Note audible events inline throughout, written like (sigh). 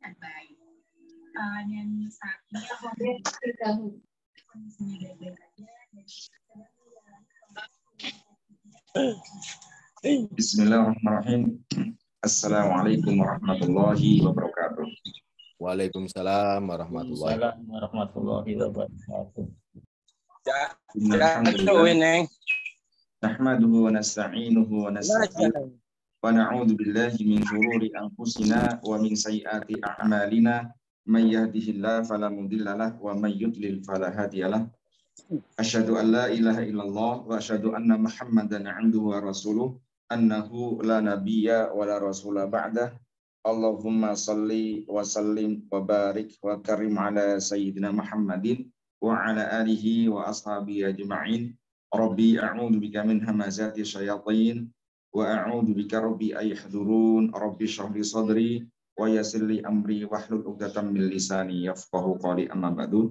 dengan baik. Uh, dan saat ini kondisinya baik-baik aja Bismillahirrahmanirrahim. Assalamualaikum warahmatullahi wabarakatuh. Waalaikumsalam warahmatullahi Waalaikumsalam warahmatullahi wabarakatuh. Ya, ya, ini. Nahmaduhu wa nasta'inuhu wa nastaghfiruh wa na'udzu billahi min shururi anfusina wa min sayyiati a'malina may yahdihillahu fala mudilla lahu wa may yudlil fala hadiyalah. Asyhadu an la ilaha illallah wa asyhadu anna Muhammadan 'abduhu wa rasuluh annahu la nabiyya wa la rasula ba'dah. Allahumma salli wa sallim wa barik wa karim ala sayyidina Muhammadin wa ala alihi wa wa a'udzu bika rabbi ayahdurun. Rabbi shrah li sadri wa yassir li amri wahlul 'uqdatam min lisani yafqahu qawli amma ba'du.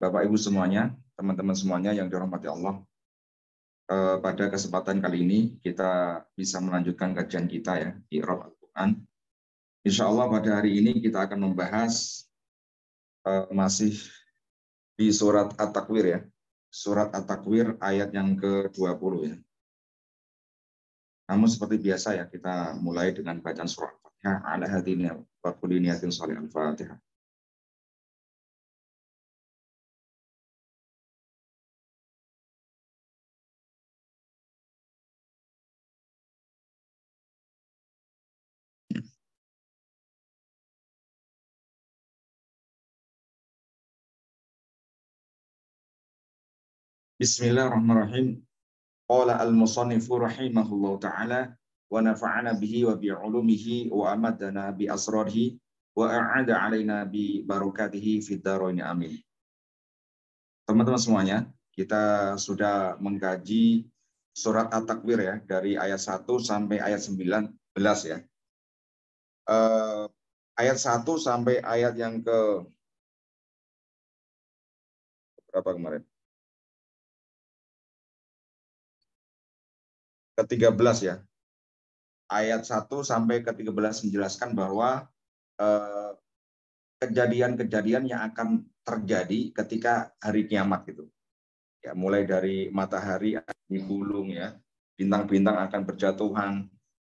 Bapak Ibu semuanya, teman-teman semuanya yang dirahmati Allah. Eh, pada kesempatan kali ini kita bisa melanjutkan kajian kita ya di Al-Quran. Insya Allah pada hari ini kita akan membahas eh, masih di surat At-Takwir ya. Surat At-Takwir ayat yang ke-20 ya. Namun seperti biasa ya kita mulai dengan bacaan surat Al-Fatihah ala hadini wa kulli niyatin salih al-Fatihah. Bismillahirrahmanirrahim. Qala al-musannifu rahimahullahu taala wa nafa'ana bihi wa bi ulumihi wa amadana bi asrarihi wa a'ada alaina bi barakatihi fid dharain amin. Teman-teman semuanya, kita sudah mengkaji surat At-Takwir ya dari ayat 1 sampai ayat 19 ya. Uh, ayat 1 sampai ayat yang ke berapa kemarin? Ke-13 ya. Ayat 1 sampai ke-13 menjelaskan bahwa kejadian-kejadian yang akan terjadi ketika hari kiamat itu. Ya, mulai dari matahari digulung ya, bintang-bintang akan berjatuhan,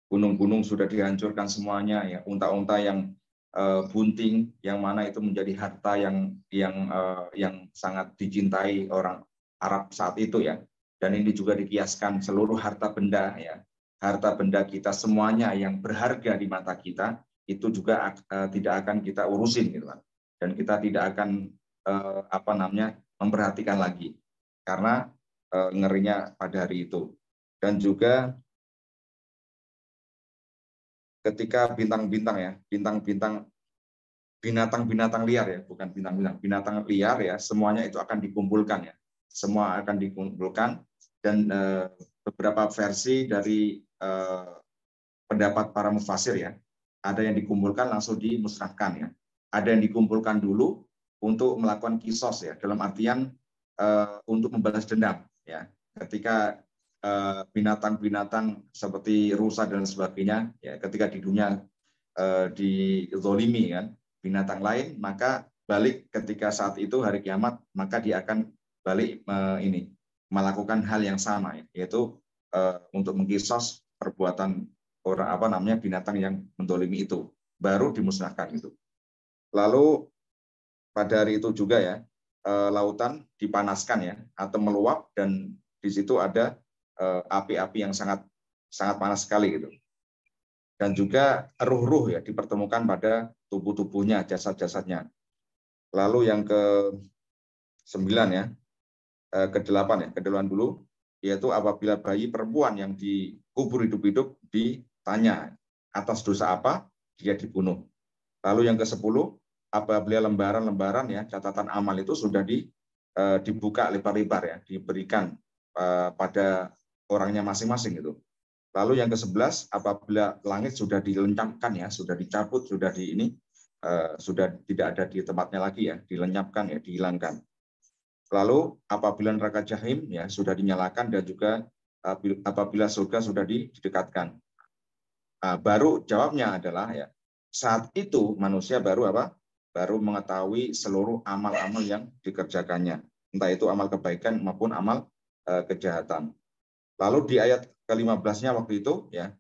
gunung-gunung sudah dihancurkan semuanya ya, unta-unta yang uh, bunting yang mana itu menjadi harta yang yang uh, yang sangat dicintai orang Arab saat itu ya dan ini juga dikiaskan seluruh harta benda ya. Harta benda kita semuanya yang berharga di mata kita itu juga uh, tidak akan kita urusin gitu kan. Dan kita tidak akan uh, apa namanya memperhatikan lagi. Karena uh, ngerinya pada hari itu. Dan juga ketika bintang-bintang ya bintang-bintang binatang-binatang liar ya bukan bintang-bintang binatang liar ya semuanya itu akan dikumpulkan ya semua akan dikumpulkan dan uh, beberapa versi dari uh, pendapat para mufasir ya. Ada yang dikumpulkan langsung dimusnahkan ya. Ada yang dikumpulkan dulu untuk melakukan kisos ya dalam artian uh, untuk membalas dendam ya. Ketika binatang-binatang seperti rusa dan sebagainya ya ketika di dunia uh, dizolimi kan binatang lain maka balik ketika saat itu hari kiamat maka dia akan balik uh, ini melakukan hal yang sama yaitu uh, untuk mengkisos perbuatan orang apa namanya binatang yang mendolimi itu baru dimusnahkan itu. Lalu pada hari itu juga ya uh, lautan dipanaskan ya atau meluap dan di situ ada api-api yang sangat sangat panas sekali gitu. Dan juga ruh-ruh ya dipertemukan pada tubuh-tubuhnya, jasad-jasadnya. Lalu yang ke sembilan ya, Eh, ke-8 ya, ke-8 dulu, yaitu apabila bayi perempuan yang dikubur hidup-hidup ditanya atas dosa apa dia dibunuh. Lalu yang ke-10, apabila lembaran-lembaran ya catatan amal itu sudah di, eh, dibuka lebar-lebar ya, diberikan eh, pada orangnya masing-masing itu. Lalu yang ke-11, apabila langit sudah dilencapkan ya, sudah dicabut, sudah di ini, sudah tidak ada di tempatnya lagi ya, dilenyapkan ya, dihilangkan. Lalu apabila neraka jahim ya sudah dinyalakan dan juga apabila surga sudah didekatkan. Nah, baru jawabnya adalah ya saat itu manusia baru apa? Baru mengetahui seluruh amal-amal yang dikerjakannya, entah itu amal kebaikan maupun amal uh, kejahatan. Lalu di ayat ke-15-nya waktu itu ya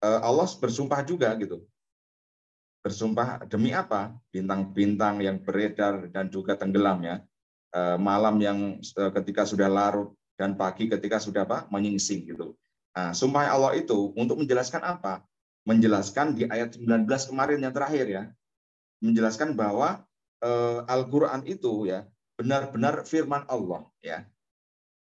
uh, Allah bersumpah juga gitu. Bersumpah demi apa? Bintang-bintang yang beredar dan juga tenggelam ya. Uh, malam yang ketika sudah larut dan pagi ketika sudah apa? menyingsing gitu. Nah, sumpah Allah itu untuk menjelaskan apa? menjelaskan di ayat 19 kemarin yang terakhir ya, menjelaskan bahwa eh, Al-Qur'an itu ya benar-benar firman Allah ya.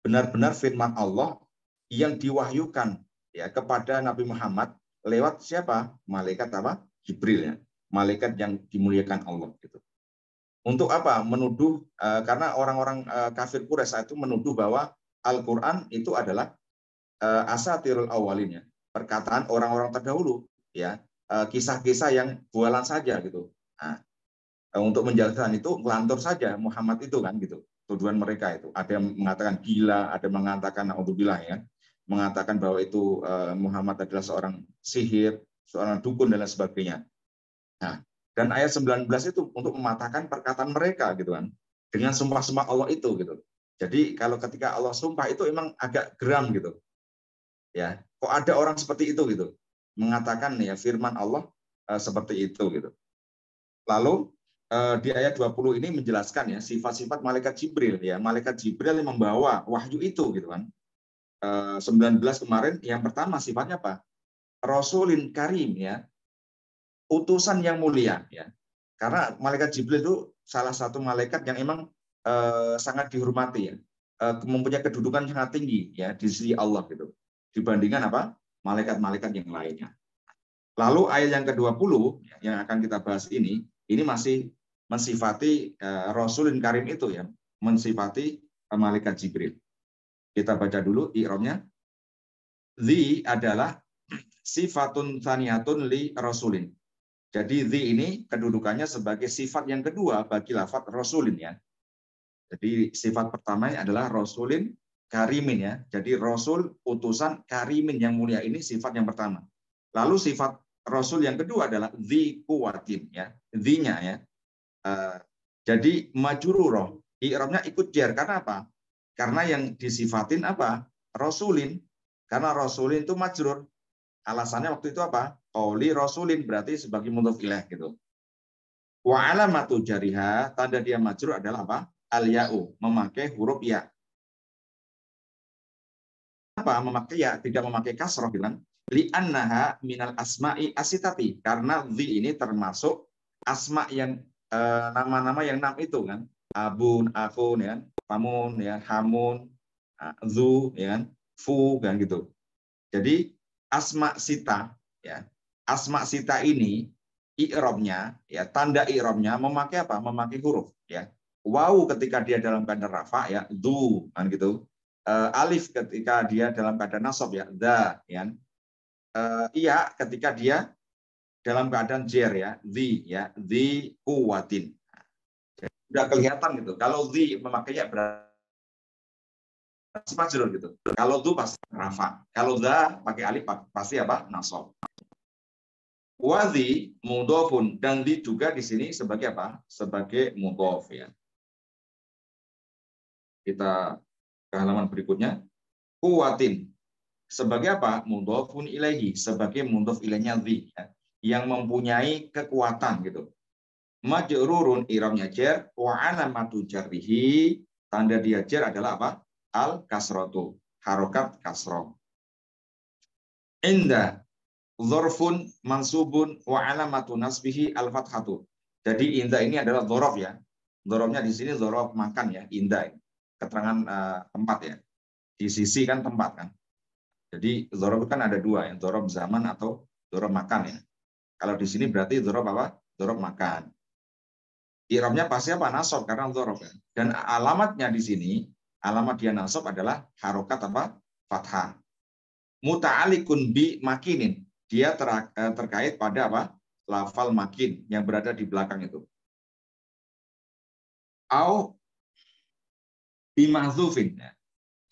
Benar-benar firman Allah yang diwahyukan ya kepada Nabi Muhammad lewat siapa? Malaikat apa? Jibril ya. Malaikat yang dimuliakan Allah gitu. Untuk apa? Menuduh eh, karena orang-orang eh, kafir Quraisy itu menuduh bahwa Al-Qur'an itu adalah eh, asatirul awalin ya perkataan orang-orang terdahulu ya kisah-kisah yang bualan saja gitu. Nah, untuk menjelaskan itu melantur saja Muhammad itu kan gitu tuduhan mereka itu. Ada yang mengatakan gila ada yang mengatakan bilang ya mengatakan bahwa itu Muhammad adalah seorang sihir seorang dukun dan lain sebagainya. Nah dan ayat 19 itu untuk mematahkan perkataan mereka gitu kan. Dengan sumpah-sumpah Allah itu gitu. Jadi kalau ketika Allah sumpah itu emang agak geram gitu. Ya kok ada orang seperti itu gitu. Mengatakan ya firman Allah uh, seperti itu gitu. Lalu uh, di ayat 20 ini menjelaskan ya sifat-sifat malaikat Jibril ya. Malaikat Jibril yang membawa wahyu itu gitu kan. Uh, eh, 19 kemarin yang pertama sifatnya apa? Rasulin Karim ya utusan yang mulia ya karena malaikat Jibril itu salah satu malaikat yang emang uh, sangat dihormati ya uh, mempunyai kedudukan sangat tinggi ya di sisi Allah gitu dibandingkan apa malaikat-malaikat yang lainnya. Lalu ayat yang ke-20 yang akan kita bahas ini, ini masih mensifati uh, Rasulun Karim itu ya, mensifati uh, malaikat Jibril. Kita baca dulu i'rabnya. Zi adalah sifatun saniyatun li rasulin. Jadi zi ini kedudukannya sebagai sifat yang kedua bagi lafat rasulin ya. Jadi sifat pertamanya adalah rasulin karimin ya. Jadi rasul utusan karimin yang mulia ini sifat yang pertama. Lalu sifat rasul yang kedua adalah di kuwatin ya. Zinya ya. Uh, jadi majururah i'rabnya ikut jar karena apa? Karena yang disifatin apa? Rasulin. Karena rasulin itu majrur. Alasannya waktu itu apa? Qauli rasulin berarti sebagai mudhof ilaih gitu. Wa alamatu jariha tanda dia majrur adalah apa? Al ya'u, memakai huruf ya. Kenapa memakai ya tidak memakai kasroh bilang li'annaha minal asma'i asitati karena zi ini termasuk asma yang eh, nama-nama eh, yang enam itu kan abun akun ya pamun ya hamun zu ya kan fu kan gitu jadi asma sita ya. Asma sita ini i'robnya ya tanda i'robnya memakai apa? Memakai huruf ya. Wow ketika dia dalam keadaan rafa ya du kan gitu. Uh, alif ketika dia dalam keadaan nasab ya the ya. Uh, iya ketika dia dalam keadaan jer ya the ya the kuwatin sudah kelihatan gitu. Kalau the memakai ya berarti majrur gitu kalau tu pasti rafa kalau the pakai alif pasti apa nasab Wazi mudofun dan di juga di sini sebagai apa? Sebagai mudof ya. Kita ke halaman berikutnya. Kuwatin. Sebagai apa? Mudhofun ilaihi. Sebagai mudhof ilainya dhi. Ya. Yang mempunyai kekuatan gitu. Majrurun iramnya jar. Wa alamatu jarrihi. Tanda dia jar adalah apa? Al kasrotu. Harokat kasroh. Indah Zorfun mansubun wa alamatu nasbihi al fathatu. Jadi indah ini adalah zorof ya. Zorofnya di sini zorof makan ya, indah keterangan uh, tempat ya. Di sisi kan tempat kan. Jadi zorob kan ada dua, yang zorob zaman atau zorob makan ya. Kalau di sini berarti zorob apa? Zorob makan. Irobnya pasti apa? Nasob karena zorob ya. Dan alamatnya di sini, alamat dia nasob adalah harokat apa? Fathah. Muta'alikun bi makinin. Dia ter, eh, terkait pada apa? Lafal makin yang berada di belakang itu. Au bimahzufin.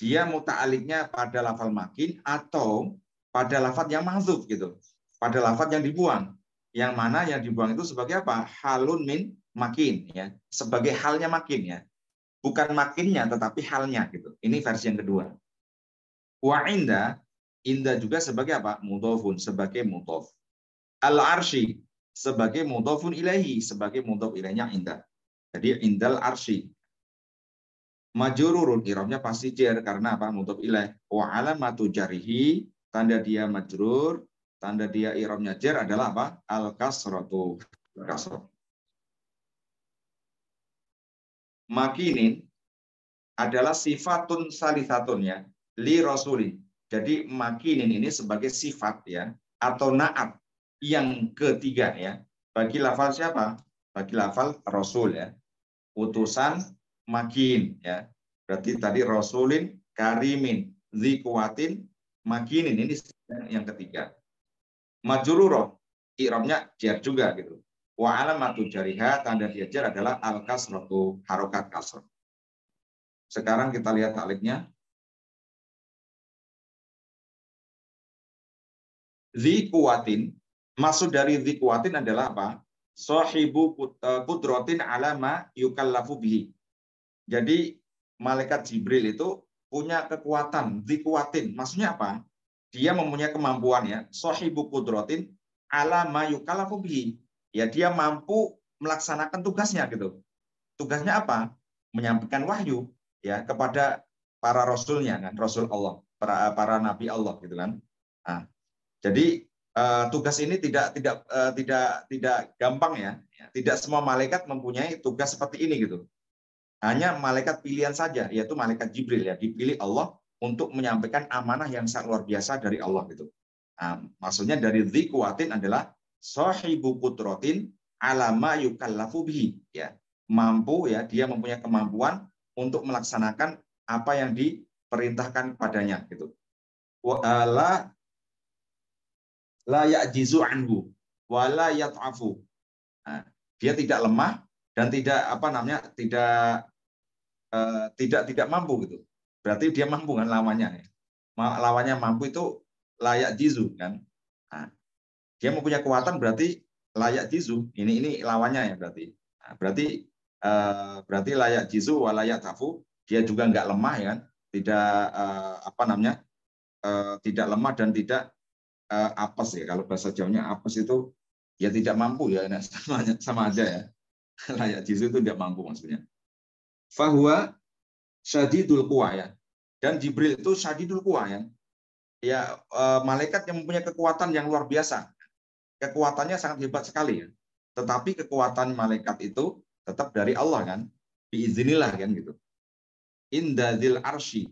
Dia muta'aliknya pada lafal makin atau pada lafal yang mahzuf gitu. pada lafaz yang dibuang. Yang mana yang dibuang itu sebagai apa? Halun min makin ya, sebagai halnya makin ya. Bukan makinnya tetapi halnya gitu. Ini versi yang kedua. Wa inda inda juga sebagai apa? Mudhofun, sebagai mudhof. Al arshi sebagai mudhofun ilahi, sebagai mudhof ilainya inda. Jadi indal arshi. Majururun irobnya pasti jar karena apa? Mudhof ilaih. Wa alamatu jarihi tanda dia majrur tanda dia iromnya jar adalah apa? Al kasratu. Kasrah. Makinin adalah sifatun salisatun ya li rasuli. Jadi makinin ini sebagai sifat ya atau naat yang ketiga ya bagi lafal siapa? Bagi lafal rasul ya. Utusan makin ya. Berarti tadi rasulin karimin zikuatin makinin ini yang ketiga. Majururo, i'rabnya jar juga gitu. Wa alamatu jariha tanda dia jar adalah al kasratu harokat kasr. Sekarang kita lihat taliknya. Zikuatin, maksud dari zikuatin adalah apa? Sahibu kudrotin alama yukallafu bihi. Jadi malaikat Jibril itu punya kekuatan, zikuatin. Maksudnya apa? dia mempunyai kemampuan ya, sahibu kudrotin ala mayukalafu bihi. Ya dia mampu melaksanakan tugasnya gitu. Tugasnya apa? Menyampaikan wahyu ya kepada para rasulnya kan, rasul Allah, para para nabi Allah gitu kan. Nah, jadi uh, tugas ini tidak tidak uh, tidak tidak gampang ya. Tidak semua malaikat mempunyai tugas seperti ini gitu. Hanya malaikat pilihan saja, yaitu malaikat Jibril ya, dipilih Allah untuk menyampaikan amanah yang sangat luar biasa dari Allah gitu. Nah, maksudnya dari zikuatin adalah sahibu kutrotin alama yukallafu bihi ya. Mampu ya, dia mempunyai kemampuan untuk melaksanakan apa yang diperintahkan padanya gitu. Wa la ya'jizu anhu wa la yat'afu. Nah, dia tidak lemah dan tidak apa namanya tidak uh, tidak tidak mampu gitu berarti dia mampu kan lawannya. Lawannya mampu itu layak jizu kan. Dia mempunyai kekuatan berarti layak jizu. Ini ini lawannya ya berarti. Nah, berarti eh, berarti layak jizu walayak tafu. Dia juga nggak lemah ya kan. Tidak eh, apa namanya eh, tidak lemah dan tidak eh, apes ya. Kalau bahasa Jawanya apes itu ya tidak mampu ya. Nah, (laughs) sama, sama aja ya. (laughs) Layak jizu itu tidak mampu maksudnya. Fahuwa syadidul kuwa ya. Dan Jibril itu syadidul kuwa ya. Ya malaikat yang mempunyai kekuatan yang luar biasa. Kekuatannya sangat hebat sekali ya. Tetapi kekuatan malaikat itu tetap dari Allah kan. Biiznillah kan gitu. Indadil arshi.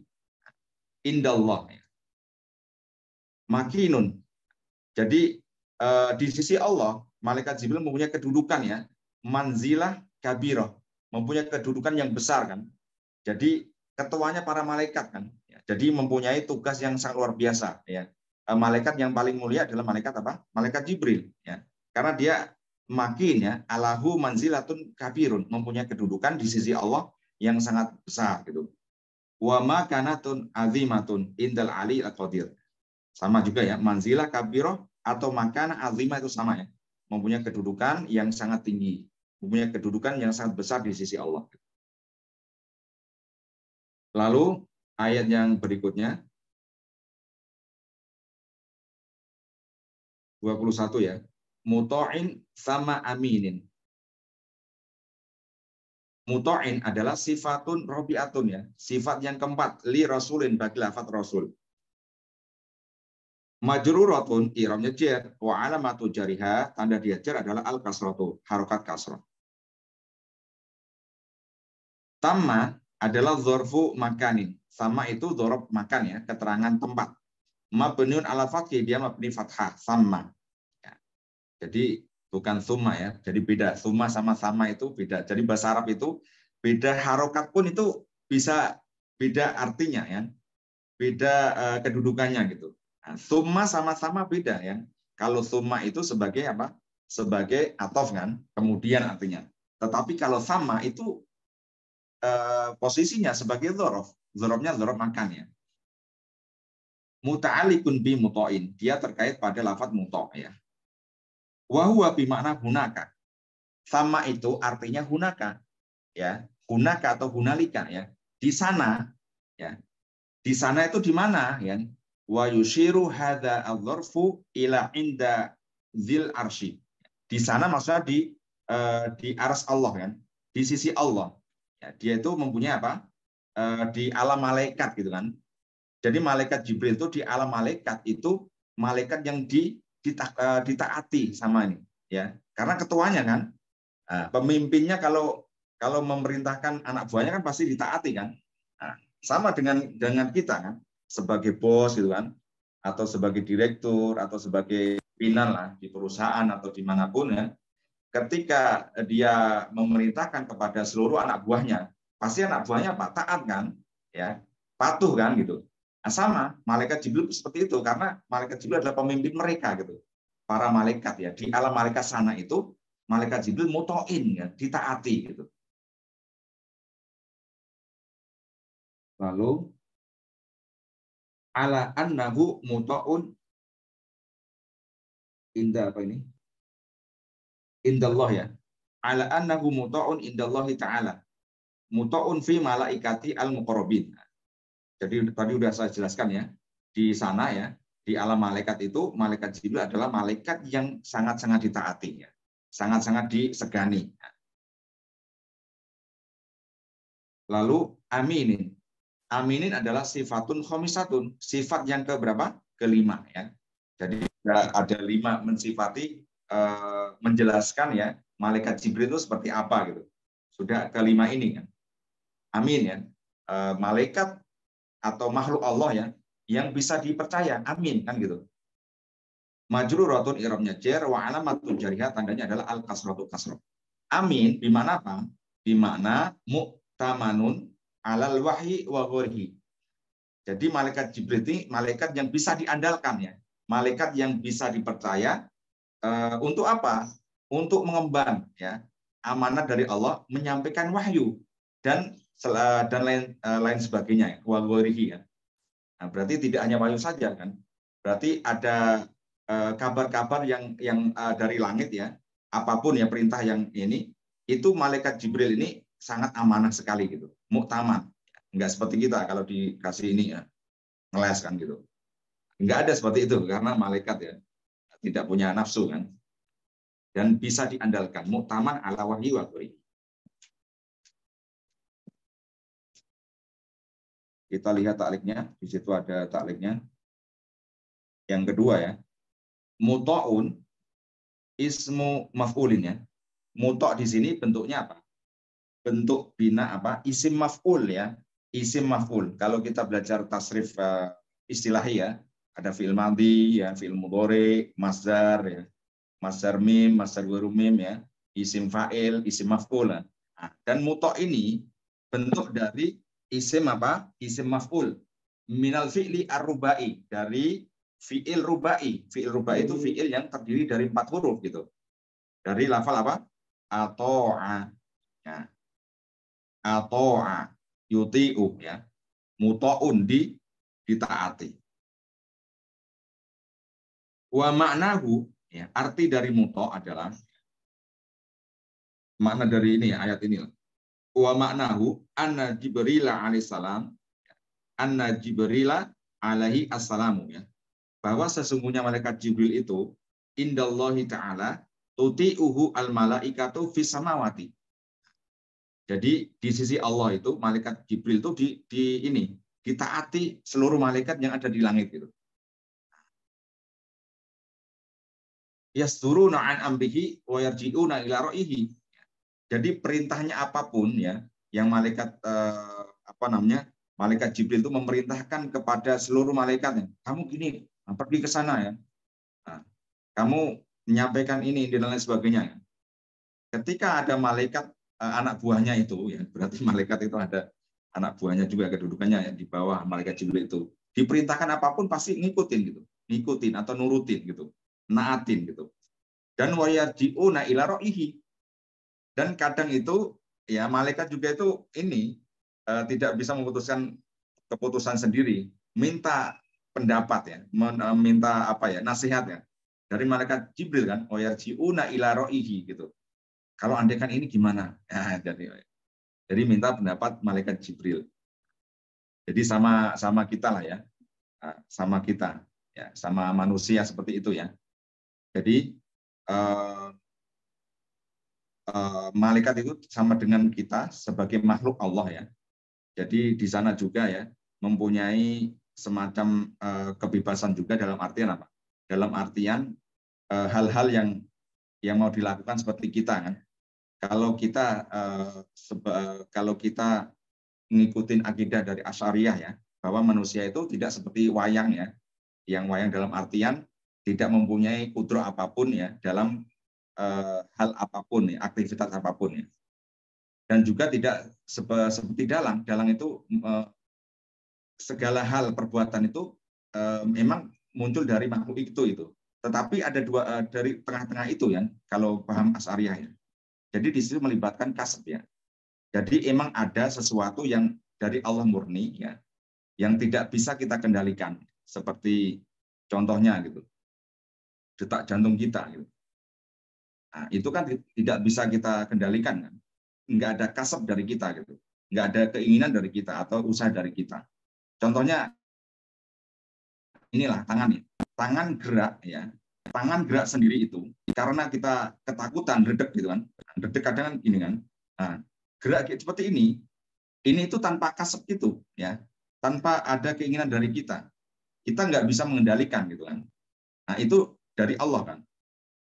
Ya. Makinun. Jadi eh, di sisi Allah, malaikat Jibril mempunyai kedudukan ya, manzilah kabiroh, mempunyai kedudukan yang besar kan. Jadi ketuanya para malaikat kan. Ya, jadi mempunyai tugas yang sangat luar biasa ya. Eh, malaikat yang paling mulia adalah malaikat apa? Malaikat Jibril ya. Karena dia makin ya alahu manzilatun kabirun mempunyai kedudukan di sisi Allah yang sangat besar gitu. Wa makanatun azimatun indal ali al-qadir. Sama juga ya, manzilah kabiroh atau makan azimah itu sama ya. Mempunyai kedudukan yang sangat tinggi, mempunyai kedudukan yang sangat besar di sisi Allah. Lalu ayat yang berikutnya 21 ya. Muto'in sama aminin. Muto'in adalah sifatun robiatun ya. Sifat yang keempat. Li rasulin bagi lafat rasul. Majruratun iramnya jar. Wa alamatu jariha. Tanda dia jar adalah al kasratu. Harokat kasrah. Tamma adalah zorfu makanin. Sama itu zorob makan ya, keterangan tempat. Mabniun ala fathih, dia mabni fathah, sama. Ya. Jadi bukan summa ya, jadi beda. Summa sama sama itu beda. Jadi bahasa Arab itu beda harokat pun itu bisa beda artinya ya. Beda uh, kedudukannya gitu. Nah, summa sama-sama beda ya. Kalau summa itu sebagai apa? Sebagai atof kan, kemudian artinya. Tetapi kalau sama itu Eh, posisinya sebagai zorof. Zorofnya zorof makan ya. Muta'alikun bi mutoin. Dia terkait pada lafat muto ya. Wahuwa bimakna hunaka. Sama itu artinya hunaka. Ya, hunaka atau hunalika ya. Di sana ya. Di sana itu di mana ya? Wa yushiru hadza adzarfu ila inda zil arsy. Di sana maksudnya di eh, di aras Allah kan. Di sisi Allah. Ya, dia itu mempunyai apa? Eh, di alam malaikat gitu kan. Jadi malaikat Jibril itu di alam malaikat itu malaikat yang di, uh, ditaati sama ini, ya. Karena ketuanya kan, pemimpinnya kalau kalau memerintahkan anak buahnya kan pasti ditaati kan. Nah, sama dengan dengan kita kan, sebagai bos gitu kan, atau sebagai direktur atau sebagai pimpinan lah di perusahaan atau di mana pun ya. Ketika dia memerintahkan kepada seluruh anak buahnya, pasti anak buahnya apa? Taat kan, ya, patuh kan gitu. Nah, sama, malaikat Jibril seperti itu karena malaikat Jibril adalah pemimpin mereka gitu. Para malaikat ya, di alam malaikat sana itu malaikat Jibril mutoin ya, ditaati gitu. Lalu ala annahu mutoun indah apa ini? Indallah ya. Ala annahu mutoun indallahi ta'ala. Mutoun fi malaikati al-muqarrabin. Jadi tadi sudah saya jelaskan ya, di sana ya, di alam malaikat itu, malaikat Jibril adalah malaikat yang sangat-sangat ditaati, ya. sangat-sangat disegani. Lalu aminin. Aminin adalah sifatun khomisatun, sifat yang keberapa? Kelima. ya. Jadi ada lima mensifati, eh, menjelaskan ya, malaikat Jibril itu seperti apa gitu. Sudah kelima ini kan. Amin ya. Eh, malaikat atau makhluk Allah ya yang bisa dipercaya. Amin kan gitu. Majruratun irobnya jer wa alamatun jariha tandanya adalah al kasratu kasroh. Amin di mana apa? Di mana mu'tamanun alal wahyi wa ghorihi. Jadi malaikat Jibril ini malaikat yang bisa diandalkan ya. Malaikat yang bisa dipercaya uh, untuk apa? Untuk mengemban ya amanat dari Allah menyampaikan wahyu dan dan lain eh, lain sebagainya ya. ya. Nah, berarti tidak hanya wahyu saja kan. Berarti ada eh, kabar-kabar yang yang eh, dari langit ya. Apa pun ya perintah yang ini itu malaikat Jibril ini sangat amanah sekali gitu. Muktaman. Enggak seperti kita kalau dikasih ini ya. Ngeles kan gitu. Enggak ada seperti itu karena malaikat ya tidak punya nafsu kan. Dan bisa diandalkan. Muktaman ala wahyu wa Kita lihat takliknya, di situ ada takliknya. Yang kedua ya, muto'un ismu maf'ulin ya. Muto' di sini bentuknya apa? Bentuk bina apa? Isim maf'ul ya. Isim maf'ul. Kalau kita belajar tasrif uh, istilahi ya, ada fi'il madhi ya, fi'il mudhari, masdar ya. Masdar mim, masdar mim ya, isim fa'il, isim maf'ul. Nah, dan muto' ini bentuk dari isim apa? Isim maf'ul. Minal fi'li ar-rubai. Dari fi'il rubai. Fi'il rubai itu fi'il yang terdiri dari empat huruf gitu. Dari lafal apa? Ato'a. Ya. Ato'a. Yuti'u. Ya. Muto'un di ditaati. Wa maknahu, ya, arti dari muto adalah makna dari ini ayat ini wa maknahu anna Jibril alaihissalam anna Jibril alaihi assalamu ya. Bahwa sesungguhnya malaikat Jibril itu indallahi taala tuti'uhu al malaikatu fis samawati. Jadi di sisi Allah itu malaikat Jibril itu di, di ini ditaati seluruh malaikat yang ada di langit itu. Yasturuna an amrihi wa yarji'una ila ra'ihi jadi perintahnya apa pun ya, yang malaikat eh, apa namanya, malaikat Jibril itu memerintahkan kepada seluruh malaikatnya, kamu gini, nah, pergi ke sana ya, nah, kamu menyampaikan ini dan lain sebagainya. Ya. Ketika ada malaikat eh, anak buahnya itu, ya berarti (laughs) malaikat itu ada anak buahnya juga kedudukannya ya di bawah malaikat Jibril itu. Diperintahkan apa pun pasti ngikutin gitu, ngikutin atau nurutin gitu, naatin gitu. Dan wayarji'una ila ro'ihi dan kadang itu ya malaikat juga itu ini uh, tidak bisa memutuskan keputusan sendiri, minta pendapat ya, meminta apa ya, nasihat ya. Dari malaikat Jibril kan, oyarjiuna ila ro'ihi gitu. Kalau andekan ini gimana? Ya, (laughs) jadi jadi minta pendapat malaikat Jibril. Jadi sama sama kita lah ya. Nah, sama kita ya, sama manusia seperti itu ya. Jadi eh, eh, malaikat itu sama dengan kita sebagai makhluk Allah ya. Jadi di sana juga ya mempunyai semacam uh, kebebasan juga dalam artian apa? Dalam artian eh, hal-hal yang yang mau dilakukan seperti kita kan. Kalau kita kalau kita ngikutin akidah dari Asyariah ya, bahwa manusia itu tidak seperti wayang ya. Yang wayang dalam artian tidak mempunyai kudro apa pun ya dalam uh, hal apa pun ya, aktivitas apa pun ya. Dan juga tidak seperti dalang. Dalang itu uh, segala hal perbuatan itu uh, memang muncul dari makhluk itu itu. Tetapi ada dua uh, dari tengah-tengah itu ya, kalau paham Asariah ya. Jadi di situ melibatkan kasab ya. Jadi emang ada sesuatu yang dari Allah murni ya, yang tidak bisa kita kendalikan. Seperti contohnya gitu, detak jantung kita gitu. Nah, itu kan tidak bisa kita kendalikan kan. Nggak ada kasab dari kita gitu. Nggak ada keinginan dari kita atau usaha dari kita. Contohnya inilah tangannya. Tangan gerak ya. Tangan gerak sendiri itu karena kita ketakutan redek gitu kan. Redek kadang kan ini kan. Nah, gerak seperti ini ini itu tanpa kasep itu ya. Tanpa ada keinginan dari kita. Kita nggak bisa mengendalikan gitu kan. Nah, itu dari Allah kan.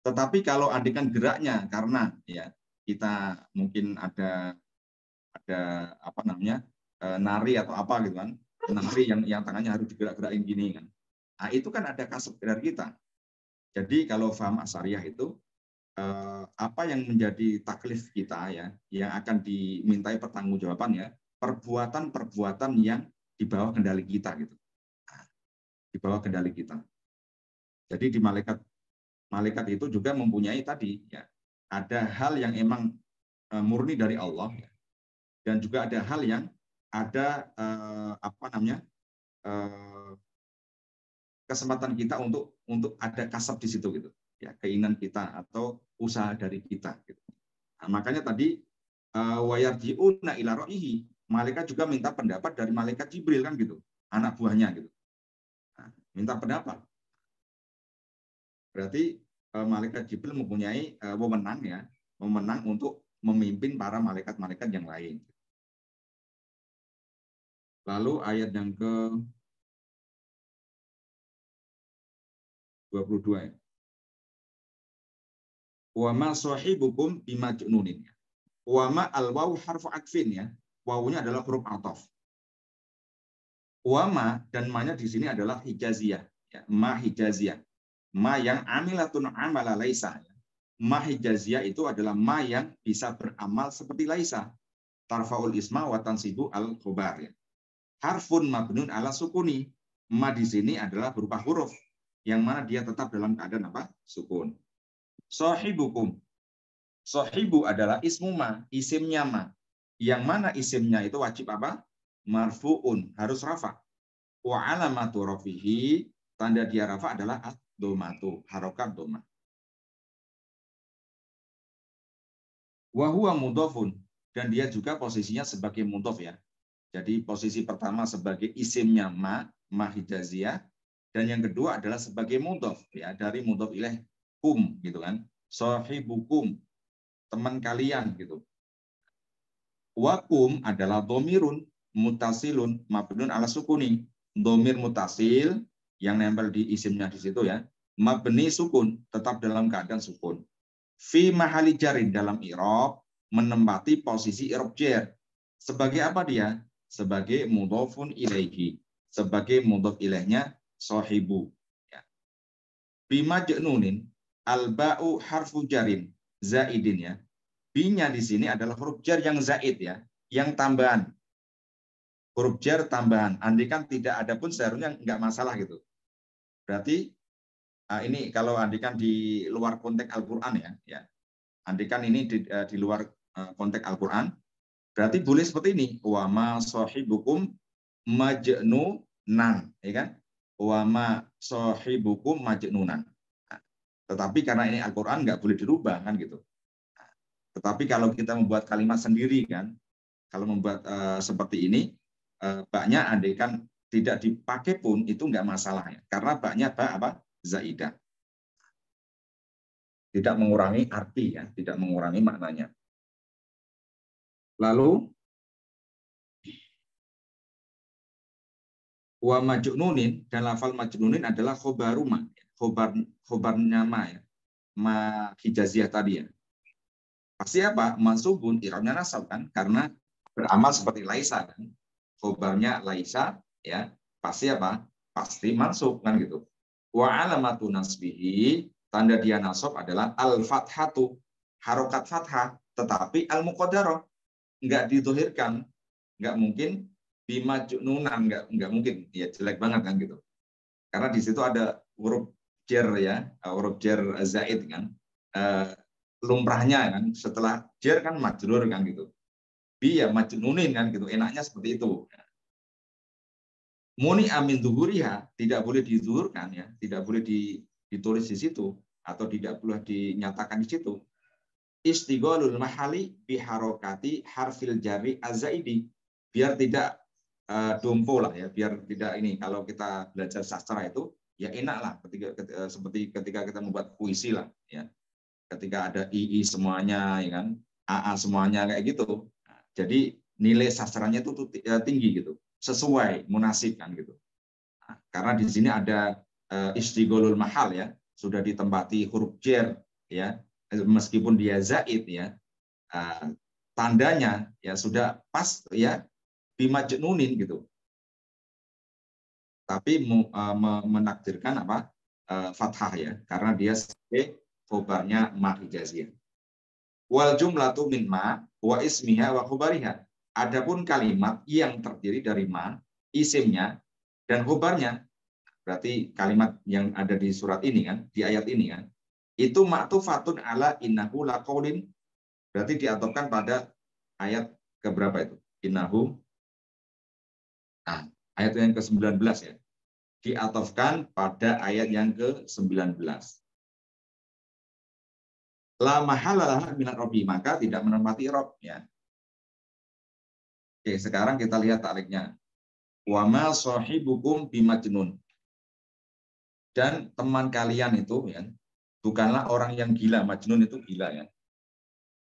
Tetapi kalau andikan geraknya karena ya kita mungkin ada ada apa namanya eh, nari atau apa gitu kan nari yang yang tangannya harus digerak-gerakin gini kan. Nah, itu kan ada kasut dari kita. Jadi kalau faham asariah itu eh, apa yang menjadi taklif kita ya, yang akan dimintai pertanggungjawaban ya, perbuatan-perbuatan yang di bawah kendali kita gitu. Nah, di bawah kendali kita. Jadi di malaikat malaikat itu juga mempunyai tadi ya, ada hal yang emang eh, murni dari Allah ya, dan juga ada hal yang ada eh, apa namanya eh, kesempatan kita untuk untuk ada kasab di situ gitu ya. Keinginan kita atau usaha dari kita gitu. Nah, makanya tadi eh, wayarjiuna ila ro'ihi malaikat juga minta pendapat dari malaikat Jibril kan gitu. Anak buahnya gitu. Nah, minta pendapat. Berarti malaikat Jibril mempunyai eh, wewenang ya wewenang untuk memimpin para malaikat-malaikat yang lain Lalu ayat yang ke 22 ya. Wa ma sahibukum bimajnunin. Wa ma al waw harfu akfin ya. Wawunya adalah huruf atof. Wa ma dan ma-nya di sini adalah hijaziyah. Ya, ma hijaziyah. Ma yang amilatun amala laisa. Ya. Ma hijaziyah itu adalah ma yang bisa beramal seperti laisa. Tarfaul isma wa tansibu al khobar ya harfun mabnun ala sukuni. Ma di sini adalah berupa huruf yang mana dia tetap dalam keadaan apa? Sukun. Sohibukum. Sohibu adalah ismu ma, isimnya ma. Yang mana isimnya itu wajib apa? Marfu'un, harus rafa. Wa alamatu rafihi, tanda dia rafa adalah ad-domatu, harokat doma. Wa huwa mudofun, dan dia juga posisinya sebagai mudof ya. Jadi posisi pertama sebagai isimnya ma, ma dan yang kedua adalah sebagai mudhof ya dari mudhof ilaih kum gitu kan. Sahibukum, teman kalian gitu. Wakum adalah domirun mutasilun mabnun ala sukuni. Domir mutasil yang nempel di isimnya di situ ya. Mabni sukun, tetap dalam keadaan sukun. Fi mahali jarin dalam irob, menempati posisi irob jer. Sebagai apa dia? sebagai mudhofun ilaihi, sebagai mudhof ilaihnya sahibu. Ya. Bima jenunin al-ba'u harfu jarin zaidin ya. Binya di sini adalah huruf jar yang zaid ya, yang tambahan. Huruf jar tambahan. Andikan tidak ada pun seharusnya nggak masalah gitu. Berarti ah, ini kalau andikan di luar konteks Al-Qur'an ya, ya. Andikan ini di, eh, di luar eh, konteks Al-Qur'an, Berarti boleh seperti ini. Wa ma sahibukum majnu nan, ya kan? wa ma sahibukum majnunan. Nah, tetapi karena ini Al-Qur'an nggak boleh dirubah kan gitu. Nah, tetapi kalau kita membuat kalimat sendiri kan, kalau membuat uh, seperti ini, baknya andaikan tidak dipakai pun itu nggak masalah ya. Karena baknya bak apa? Zaidah. Tidak mengurangi arti ya, tidak mengurangi maknanya. Lalu wa majnunin dan lafal majnunin adalah khobaruma khobar khobarnya ma ya ma hijaziyah tadi ya pasti apa mansubun iramnya nasab kan karena beramal seperti laisa kan khobarnya laisa ya pasti apa? Pasti mansub kan gitu. Wa alamatu nasbihi tanda dia nasab adalah al fathatu harokat fathah tetapi al muqaddarah nggak dituhirkan nggak mungkin bima nunan nggak nggak mungkin. Ya jelek banget kan gitu. Karena di situ ada huruf jer ya huruf jer zaid kan. Uh, lumrahnya kan. Setelah jer kan majrur kan gitu. Bi ya majnunin kan gitu. Enaknya seperti itu muni amin duhuriha tidak boleh dizuhurkan ya tidak boleh ditulis di situ atau tidak boleh dinyatakan di situ. Istighalul mahali biharokati harfil jari azaidi biar tidak uh, dompo lah ya biar tidak ini kalau kita belajar sastra itu ya enak lah ketika, ketika seperti ketika kita membuat puisi lah ya. Ketika ada ii semuanya ya kan aa semuanya kayak gitu. Jadi nilai sastranya itu eh, tinggi gitu sesuai munasib kan gitu nah, karena di sini ada uh, istigolul mahal ya sudah ditempati huruf jer ya meskipun dia zaid ya uh, tandanya ya sudah pas ya bimajnunin gitu. Tapi uh, menakdirkan apa? Fathah ya, karena dia sebagai khobarnya ma. Wal jumlatu min ma wa ismiha wa khobariha. Adapun kalimat yang terdiri dari ma, isimnya dan khobarnya, berarti kalimat yang ada di surat ini kan, di ayat ini kan, itu ma'tufatun ala innahu laqaulin berarti diatopkan pada ayat keberapa itu? Innahu Nah, ayat yang ke-19 ya. Diatofkan pada ayat yang ke-19. La mahalalah minat robi, maka tidak menempati rob. Ya. Oke, sekarang kita lihat taliknya. Wa ma sahibukum bimajnun. Dan teman kalian itu ya, bukanlah orang yang gila. Majnun itu gila ya.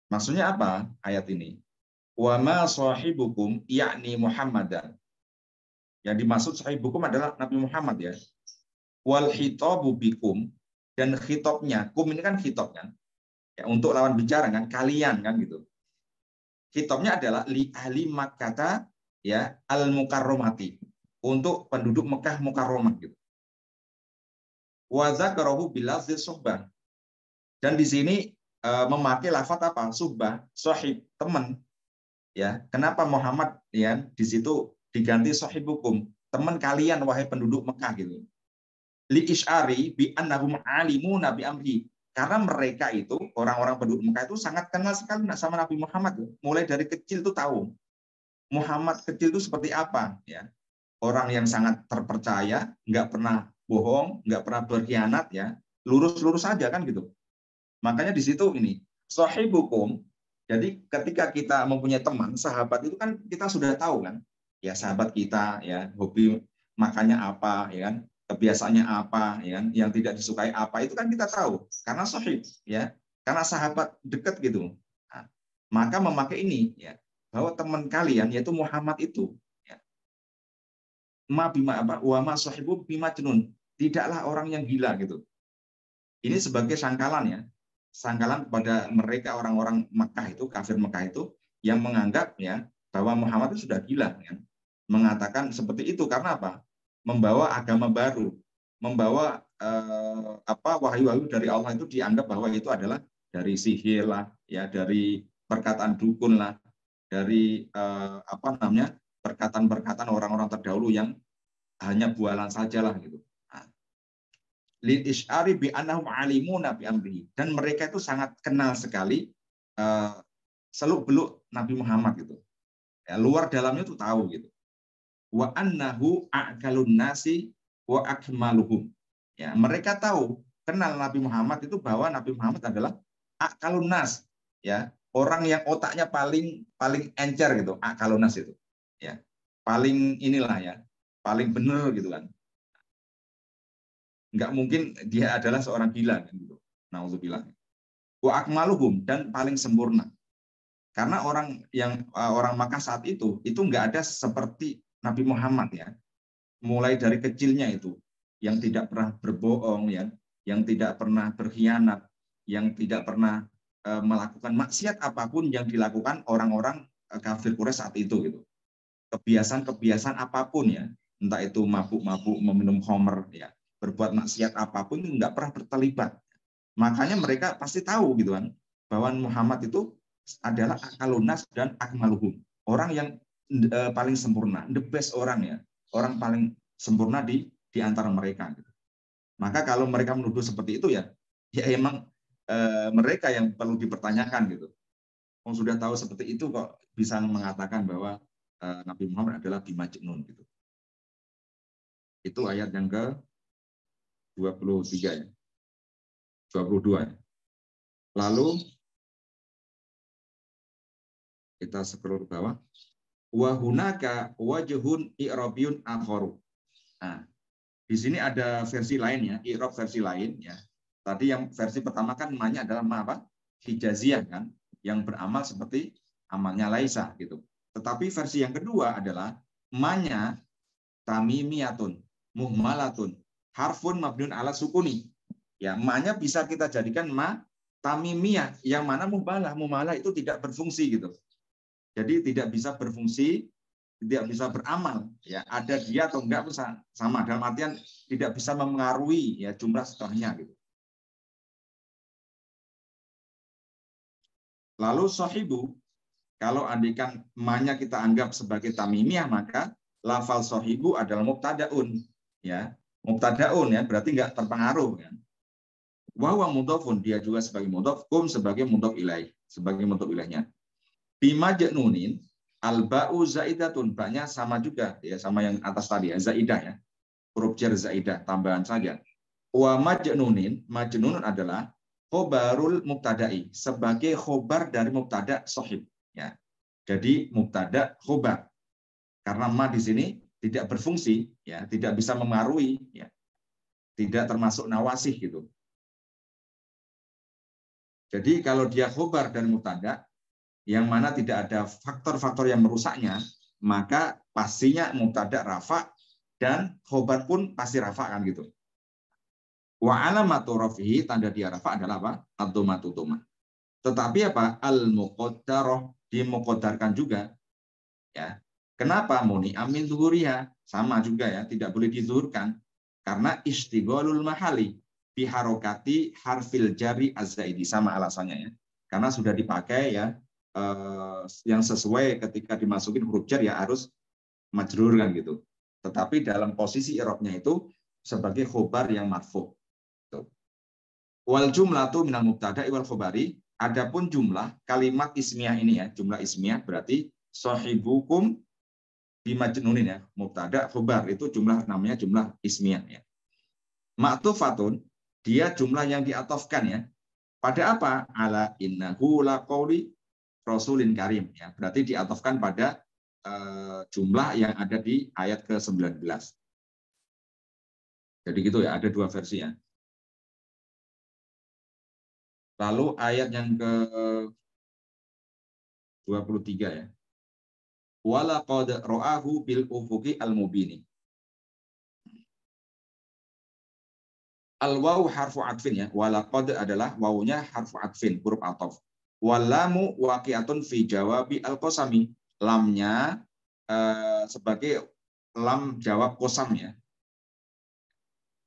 Maksudnya apa ayat ini? Wa ma sahibukum yakni Muhammadan. Yang dimaksud sahih hukum adalah Nabi Muhammad ya. Wal hitabu bikum dan hitobnya, kum ini kan hitob kan. Ya, untuk lawan bicara kan kalian kan gitu. Hitobnya adalah li ahli Makkah ya al mukarromati untuk penduduk Mekah mukarromah gitu. Wa zakarahu bilafzi suhbah. Dan di sini e, memakai lafaz apa? Subah, sahib, teman. Ya, kenapa Muhammad ya di situ diganti sahibukum, teman kalian wahai penduduk Mekah gitu. Li isyari bi annahum alimu nabi amri. Karena mereka itu orang-orang penduduk Mekah itu sangat kenal sekali sama Nabi Muhammad. Mulai dari kecil tuh tahu Muhammad kecil itu seperti apa ya. Orang yang sangat terpercaya, nggak pernah bohong, nggak pernah berkhianat ya, lurus-lurus saja kan gitu. Makanya di situ ini sahibukum jadi ketika kita mempunyai teman, sahabat itu kan kita sudah tahu kan ya sahabat kita ya hobi makannya apa ya kan kebiasaannya apa ya yang tidak disukai apa itu kan kita tahu. Karena sahih ya. Karena sahabat dekat gitu. Nah, maka memakai ini ya. Bahwa teman kalian yaitu Muhammad itu ya. Ma bima apa wa ma sahibu bima jenun tidaklah orang yang gila gitu. Ini sebagai sangkalan ya. Sangkalan kepada mereka orang-orang Mekah itu kafir Mekah itu yang menganggap ya bahwa Muhammad itu sudah gila kan mengatakan seperti itu. Karena apa membawa agama baru membawa eh, apa wahyu-wahyu dari Allah itu dianggap bahwa itu adalah dari sihir lah ya dari perkataan dukun lah dari eh, apa namanya perkataan-perkataan orang-orang terdahulu yang hanya bualan sajalah gitu. Nah, lil isyari bi annahum alimuna bi dan mereka itu sangat kenal sekali uh, seluk beluk Nabi Muhammad gitu. Ya, luar dalamnya tuh tahu gitu wa annahu a'kalun nasi wa akmaluhum. Ya, mereka tahu kenal Nabi Muhammad itu bahwa Nabi Muhammad adalah akalun nas, ya, orang yang otaknya paling paling encer gitu, akalun nas itu. Ya. Paling inilah ya, paling benar gitu kan. Enggak mungkin dia adalah seorang gila kan gitu. Nauzubillah. Wa akmaluhum dan paling sempurna. Karena orang yang eh, orang Makkah saat itu itu enggak ada seperti Nabi Muhammad ya. Mulai dari kecilnya itu yang tidak pernah berbohong ya, yang tidak pernah berkhianat, yang tidak pernah eh, melakukan maksiat apa pun yang dilakukan orang-orang eh, kafir Quraisy saat itu gitu. Kebiasaan-kebiasaan apa pun ya, entah itu mabuk-mabuk, meminum homer ya, berbuat maksiat apa pun itu enggak pernah terlibat. Makanya mereka pasti tahu gitu kan bahwa Muhammad itu adalah akalunas dan akmaluhum. Orang yang uh, paling sempurna, the best orang ya. Orang paling sempurna di di antara mereka. Gitu. Maka kalau mereka menuduh seperti itu ya, ya emang uh, mereka yang perlu dipertanyakan gitu. Oh, sudah tahu seperti itu kok bisa mengatakan bahwa uh, Nabi Muhammad adalah bimajnun gitu. Itu ayat yang ke 23 ya. 22 ya. Lalu kita scroll ke bawah. Wa hunaka wajhun i'rabiyun akharu. Nah, di sini ada versi lain ya, i'rab versi lain ya. Tadi yang versi pertama kan namanya adalah apa? Hijaziyah kan, yang beramal seperti amalnya Laisa gitu. Tetapi versi yang kedua adalah manya tamimiyatun muhmalatun harfun mabniun ala sukuni. Ya, manya bisa kita jadikan ma tamimiyah yang mana muhmalah. Muhmalah itu tidak berfungsi gitu. Jadi tidak bisa berfungsi, tidak bisa beramal. Ya, ada dia atau enggak sama dalam artian tidak bisa mempengaruhi ya jumlah setelahnya gitu. Lalu sohibu, kalau andikan manya kita anggap sebagai tamimiyah, maka lafal sohibu adalah mubtadaun. Ya, mubtadaun ya, berarti enggak terpengaruh. Ya. Wawa mudofun, dia juga sebagai mudof, kum sebagai mudof ilaih, sebagai mudof ilaihnya. Bima jenunin alba'u zaidatun. Banyak sama juga ya sama yang atas tadi ya, zaidah ya. Huruf jar zaidah, tambahan saja. Wa majnunin, majnunun adalah khobarul mubtada'i sebagai khobar dari mubtada sohib ya. Jadi mubtada khobar. Karena ma di sini tidak berfungsi ya, tidak bisa memengaruhi ya. Tidak termasuk nawasih gitu. Jadi kalau dia khobar dari mubtada, yang mana tidak ada faktor-faktor yang merusaknya, maka pastinya mubtada rafa dan khobar pun pasti rafa kan gitu. Wa alamatu rafihi tanda dia rafa adalah apa? Ad-dhammatu Tetapi apa? Al-muqaddarah dimuqaddarkan juga. Ya. Kenapa muni amin zuhuriha? Sama juga ya, tidak boleh dizuhurkan karena istighalul mahali biharokati harfil jari azzaidi sama alasannya ya. Karena sudah dipakai ya Eh, yang sesuai ketika dimasukin huruf jar ya harus majrur kan gitu. Tetapi dalam posisi irobnya itu sebagai khobar yang marfu. Wal jumlatu minal mubtada wal khobari. Adapun jumlah kalimat ismiyah ini ya, jumlah ismiyah berarti sahibukum bimajnunin ya, mubtada khobar itu jumlah namanya jumlah ismiyah ya. Ma'tufatun dia jumlah yang diatofkan ya. Pada apa? Ala innahu laqauli Rasulin Karim. Ya, berarti diatofkan pada uh, jumlah yang ada di ayat ke-19. Jadi gitu ya, ada dua versi ya. Lalu ayat yang ke 23 ya. Walaqad ra'ahu bil ufuqi al-mubini. Al waw harfu atfin ya. Walaqad adalah wawunya harfu atfin, huruf atof. Walamu waqiatun fi jawabi al-qasami. Lamnya eh, sebagai lam jawab kosam ya.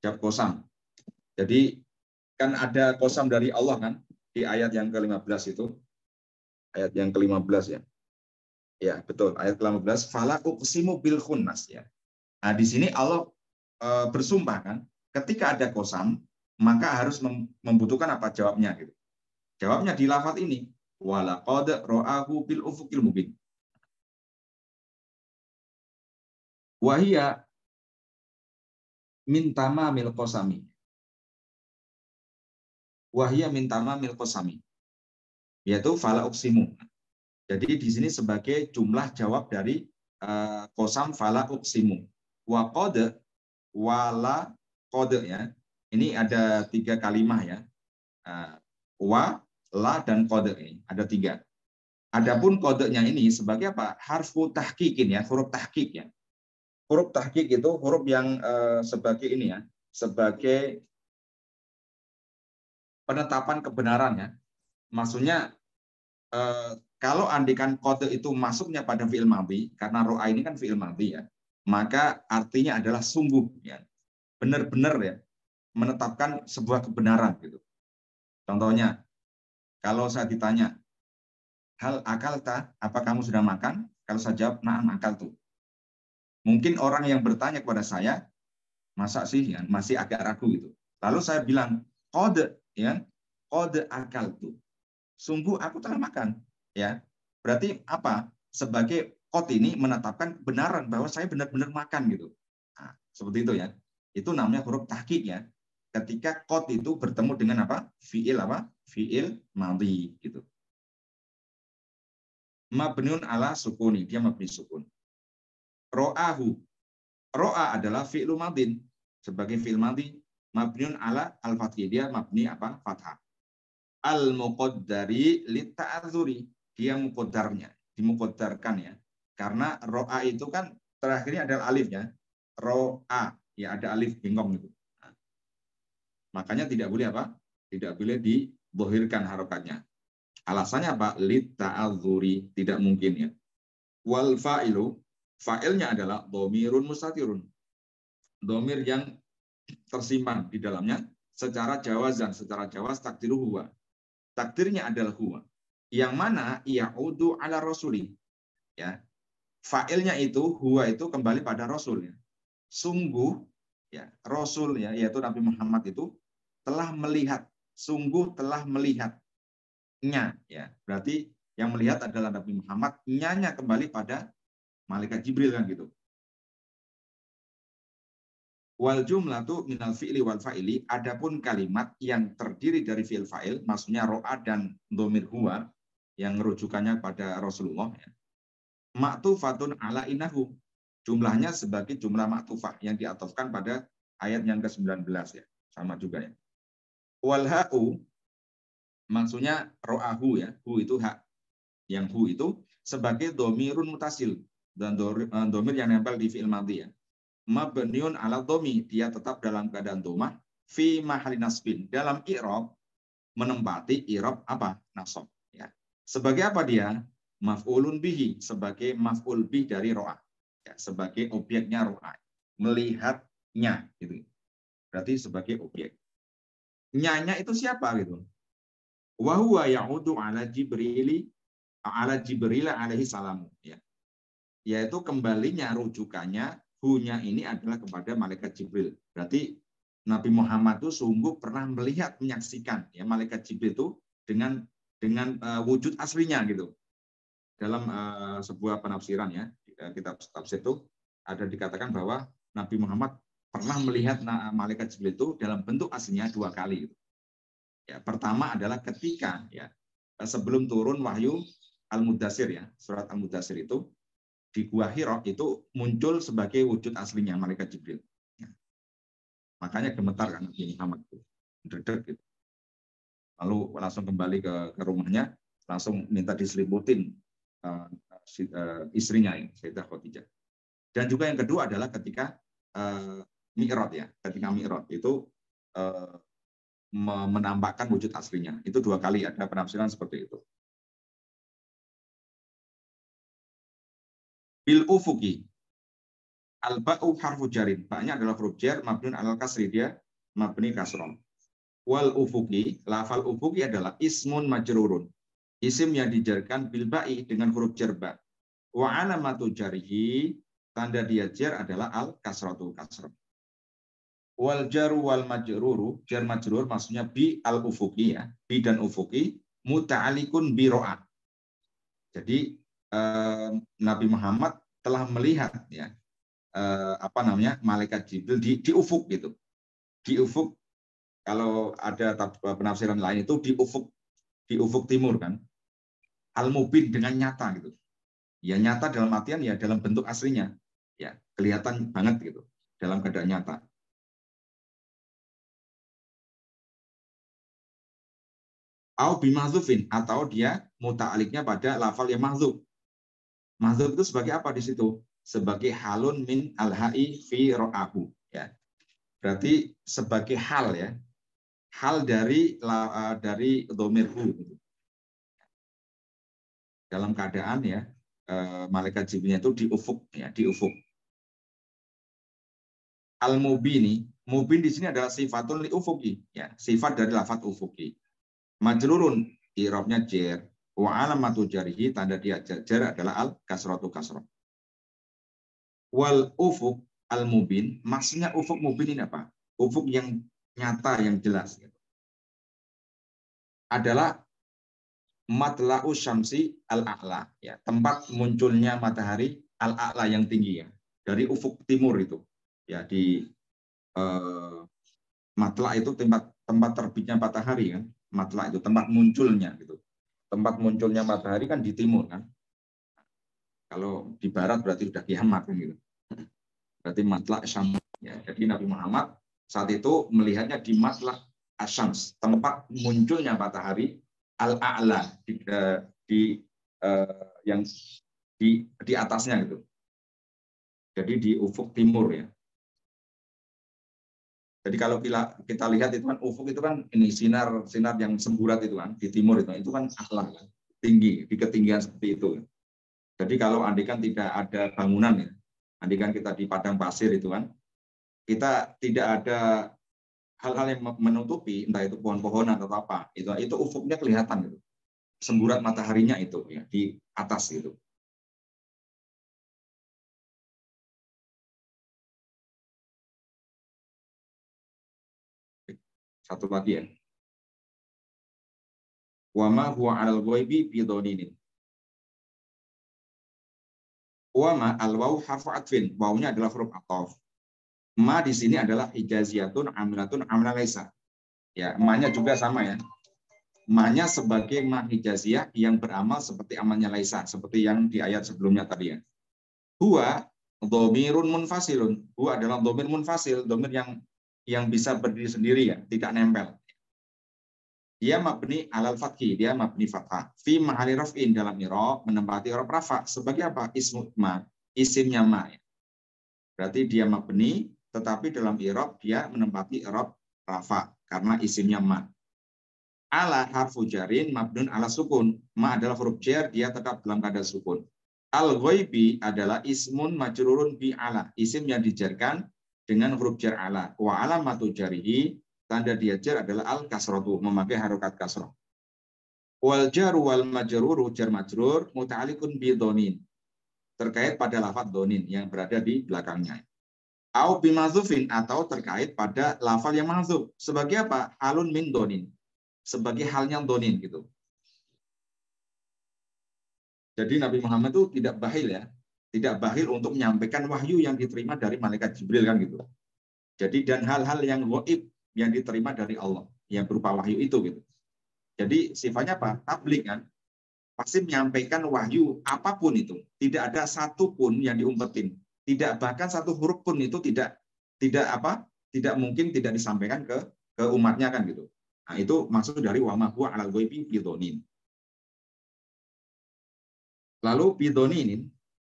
Jawab kosam. Jadi kan ada kosam dari Allah kan di ayat yang ke-15 itu. Ayat yang ke-15 ya. Ya, betul. Ayat ke-15, fala uqsimu bil khunnas ya. Nah, di sini Allah e, bersumpah kan, ketika ada kosam, maka harus membutuhkan apa jawabnya gitu. Jawabnya di lafaz ini, walaqad ra'ahu bil ufuqil mubin. Wahia mintama mil qasami. Wahya mintama mil qasami. Yaitu fala uksimu. Jadi di sini sebagai jumlah jawab dari uh, kosam fala uksimu. Wa kode wala kode ya. Ini ada tiga kalimah ya. Uh, wa, la, dan kode ini. Ada tiga. Adapun kodenya ini sebagai apa? Harfu tahkikin ya, huruf tahkik ya. Huruf tahkik itu huruf yang uh, sebagai ini ya, sebagai penetapan kebenaran ya. Maksudnya uh, kalau andikan kode itu masuknya pada fi'il madhi, karena ro'a ini kan fi'il madhi ya, maka artinya adalah sungguh ya. Benar-benar ya menetapkan sebuah kebenaran gitu. Contohnya, kalau saya ditanya, hal akal tak? Apa kamu sudah makan? Kalau saya jawab, nah akal tuh. Mungkin orang yang bertanya kepada saya, masa sih ya, masih agak ragu itu. Lalu saya bilang, kode, ya, kode akal tuh. Sungguh aku telah makan, ya. Berarti apa? Sebagai kode ini menetapkan kebenaran bahwa saya benar-benar makan gitu. Nah, seperti itu ya. Itu namanya huruf tahqiq ya. Ketika kode itu bertemu dengan apa? Fiil apa? Fiil madhi gitu mabniun ala sukuni. Dia mabni sukun. Ro'ahu. Ro'a adalah fi'lu madin. Sebagai fi'il madhi. Mabniun ala al-fathih. Dia mabni apa? Fathah. Al-muqaddari litta'adzuri. Dia muqaddarnya. Dimuqaddarkan ya. Karena ro'a itu kan terakhirnya adalah alifnya. Ro'a. Ya ada alif bengkong itu. Makanya tidak boleh apa? Tidak boleh dibohirkan harokatnya. Alasannya apa? Lit ta'adzuri. Tidak mungkin ya. Wal fa'ilu. Fa'ilnya adalah domirun mustatirun. Domir yang tersimpan di dalamnya secara jawazan, secara jawaz takdiru huwa. Takdirnya adalah huwa. Yang mana ya'udu ala rasuli. Ya. Fa'ilnya itu, huwa itu kembali pada rasul. Ya. Sungguh, ya, rasul ya, yaitu Nabi Muhammad itu telah melihat, sungguh telah melihat nya ya berarti yang melihat adalah Nabi Muhammad nyanya kembali pada malaikat Jibril kan gitu wal jumlah tuh minal fi'li wal fa'ili adapun kalimat yang terdiri dari fi'il fa'il maksudnya ro'a dan domir huwa yang rujukannya pada Rasulullah ya. Maktufatun ala inahu jumlahnya sebagai jumlah maktufah yang diatofkan pada ayat yang ke-19 ya sama juga ya wal ha'u maksudnya ro'ahu ya, hu itu hak. Yang hu itu sebagai domirun mutasil dan eh, domir yang nempel di fi'il madhi ya. Mabniun ala domi, dia tetap dalam keadaan domah fi mahali nasbin. Dalam i'rab menempati i'rab apa? Nasab ya. Sebagai apa dia? Maf'ulun bihi, sebagai maf'ul bih dari ro'a. Ya, sebagai objeknya ro'a. Melihatnya gitu. Berarti sebagai objek. Nyanya itu siapa gitu? wa huwa ya'udu ala Jibril ala Jibril alaihi salam ya. Yaitu kembalinya rujukannya hunya ini adalah kepada malaikat Jibril. Berarti Nabi Muhammad itu sungguh pernah melihat menyaksikan ya malaikat Jibril itu dengan dengan uh, wujud aslinya gitu. Dalam uh, sebuah penafsiran ya, kitab tafsir itu ada dikatakan bahwa Nabi Muhammad pernah melihat malaikat Jibril itu dalam bentuk aslinya dua kali. Ya, pertama adalah ketika ya sebelum turun wahyu Al-Mudassir ya, surat Al-Mudassir itu di Gua Hira itu muncul sebagai wujud aslinya malaikat Jibril. Ya. Makanya gemetar kan Nabi Muhammad itu. Gitu. Lalu langsung kembali ke, ke rumahnya, langsung minta diselimutin uh, istrinya ya, Sayyidah Khadijah. Dan juga yang kedua adalah ketika uh, Mi'raj ya, ketika Mi'raj itu uh, menampakkan wujud aslinya. Itu dua kali ada penafsiran seperti itu. Bil ufuki. Al ba'u harfu jarin. Ba'nya adalah huruf jar mabnun alal kasri dia mabni kasron. Wal ufuki, lafal ufuki adalah ismun majrurun. Isim yang dijarkan bil ba'i dengan huruf jar ba. Wa alamatu jarihi, tanda dia jar adalah al kasratu kasrah wal jaru wal majruru jar majrur maksudnya bi al ufuki ya bi dan ufuki muta'alikun bi ro'a jadi eh, Nabi Muhammad telah melihat ya eh, apa namanya malaikat Jibril di, di ufuk gitu. Di ufuk kalau ada penafsiran lain itu di ufuk di ufuk timur kan. Al-mubin dengan nyata gitu. Ya nyata dalam artian ya dalam bentuk aslinya. Ya, kelihatan banget gitu dalam keadaan nyata. Au bimahzufin atau dia muta'aliknya pada lafal yang mahzuf. Mahzuf itu sebagai apa di situ? Sebagai halun min al-ha'i fi ro'ahu. Ya. Berarti sebagai hal ya. Hal dari uh, dari domirhu. Dalam keadaan ya, uh, malaikat Jibrilnya itu di ufuk ya, di ufuk. Al-mubini, mubin di sini adalah sifatun li ufuki, ya, sifat dari lafat ufuki majrurun irobnya jer wa alamatu jarihi tanda dia jar adalah al kasratu kasroh wal ufuk al mubin maksudnya ufuk mubin ini apa ufuk yang nyata yang jelas gitu. adalah matla'u syamsi al-a'la ya tempat munculnya matahari al-a'la yang tinggi ya dari ufuk timur itu ya di eh, matla itu tempat tempat terbitnya matahari kan matla itu tempat munculnya gitu. Tempat munculnya matahari kan di timur kan. Kalau di barat berarti sudah kiamat kan gitu. Berarti matla syam. Ya, jadi Nabi Muhammad saat itu melihatnya di matla asyams, tempat munculnya matahari al-a'la di, eh, di uh, yang di di atasnya gitu. Jadi di ufuk timur ya. Jadi kalau kita, kita lihat itu kan ufuk itu kan ini sinar sinar yang semburat itu kan di timur itu itu kan akhlak kan, tinggi di ketinggian seperti itu. Jadi kalau andikan tidak ada bangunan ya, andikan kita di padang pasir itu kan, kita tidak ada hal-hal yang menutupi entah itu pohon-pohonan atau apa, itu itu ufuknya kelihatan gitu. Semburat mataharinya itu ya di atas gitu. Satu lagi ya. Wama huwa alal ghaibi bidoninin. Wama al waw harfu atfin. Wawnya adalah huruf atof. Ma di sini adalah ijaziyatun amilatun amla laisa. Ya, ma-nya juga sama ya. Ma-nya sebagai ma hijaziyah yang beramal seperti amalnya laisa, seperti yang di ayat sebelumnya tadi ya. Huwa domirun munfasilun. Huwa adalah domir munfasil, domir yang yang bisa berdiri sendiri ya, tidak nempel. Dia mabni alal fathi, dia mabni fathah. Fi mahali raf'in dalam irob menempati irob rafa sebagai apa? Ismu ma, isimnya ma. Ya. Berarti dia mabni, tetapi dalam irob dia menempati irob rafa karena isimnya ma. Ala harfu jarin mabnun ala sukun. Ma adalah huruf jar, dia tetap dalam keadaan sukun. Al-ghaibi adalah ismun majrurun bi ala. Isim yang dijarkan dengan huruf jar ala. Wa alamatu jarihi, tanda dia jar adalah al kasrotu, memakai harokat kasroh. Wal jar wal majruru jar majrur muta'alikun bi donin. Terkait pada lafat donin yang berada di belakangnya. Au bimazufin atau terkait pada lafal yang mahzuf. Sebagai apa? Halun min donin. Sebagai halnya donin gitu. Jadi Nabi Muhammad itu tidak bahil ya tidak bahil untuk menyampaikan wahyu yang diterima dari malaikat Jibril kan gitu. Jadi dan hal-hal yang goib yang diterima dari Allah yang berupa wahyu itu gitu. Jadi sifatnya apa? Tablik kan. Pasti menyampaikan wahyu apa pun itu. Tidak ada satu pun yang diumpetin. Tidak bahkan satu huruf pun itu tidak tidak apa? Tidak mungkin tidak disampaikan ke ke umatnya kan gitu. Nah, itu maksud dari wa ma huwa alal ghaibi Lalu bidonin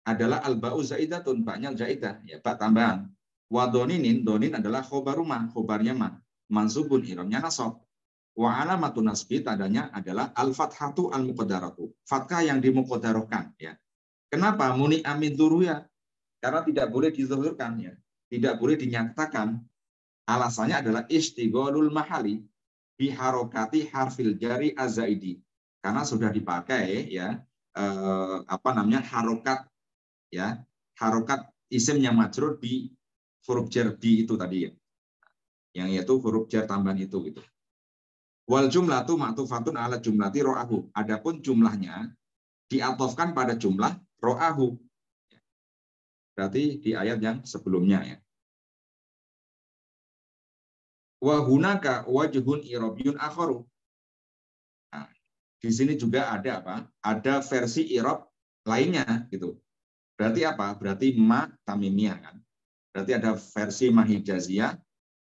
adalah al-ba'u zaidatun, banyak zaidah, ya bak tambahan. Wa doninin, donin adalah khobaruma, khobarnya ma. Mansubun iramnya nasab. Wa alamatu nasbi tandanya adalah al-fathatu al-muqaddaratu. Fathah yang dimuqaddarohkan. Ya. Kenapa? Muni amin ya? Karena tidak boleh dizuhurkan. Ya. Tidak boleh dinyatakan. Alasannya adalah istigolul mahali biharokati harfil jari azaidi. Karena sudah dipakai ya eh, apa namanya harokat ya harokat isim yang majrur di huruf jar bi itu tadi ya yang yaitu huruf jar tambahan itu gitu wal jumlah tu ma'tufatun ala jumlati ro'ahu adapun jumlahnya diatofkan pada jumlah ro'ahu berarti di ayat yang sebelumnya ya. Wa hunaka wajhun irabyun akharu. Nah, di sini juga ada apa? Ada versi irob lainnya gitu. Berarti apa? Berarti ma tamimiyah kan. Berarti ada versi mahijaziyah